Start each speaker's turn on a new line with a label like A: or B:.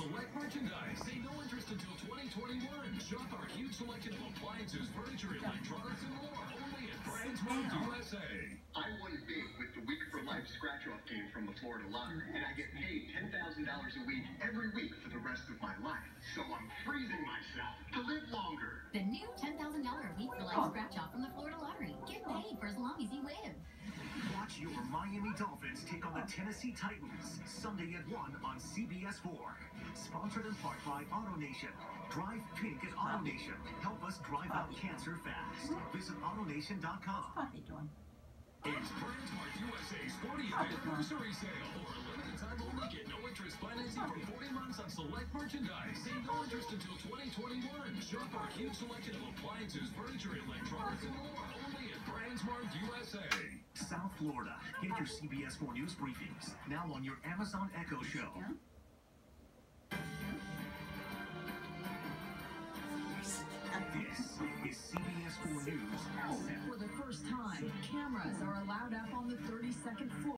A: select merchandise. Say no interest until 2021. Shop our huge selection of appliances, furniture, electronics, and more. Only at Brandsmart USA.
B: I won big with the Week for Life scratch off game from the Florida Lottery, and I get paid $10,000 a week every week for the rest of my life. So I'm freezing myself to live longer.
C: The new $10,000 a week for life scratch off from the Florida Lottery. Get paid for as long as you live.
D: Watch your Miami Dolphins take on the Tennessee Titans Sunday at 1 on CBS 4. Sponsored in part by AutoNation. Drive pink at AutoNation. Help us drive out cancer fast. Visit AutoNation.com.
E: What are they doing?
A: It's Brandsmart USA's 40th anniversary sale. For a limited time only, get no interest financing for 40 months on select merchandise. Say no interest until 2021. Shop our huge selection of appliances, furniture, electronics, and more. Only at Brandsmart USA.
D: South Florida. Get your CBS 4 News briefings now on your Amazon Echo show. This is CBS 4 News.
F: For the first time, cameras are allowed up on the 32nd floor.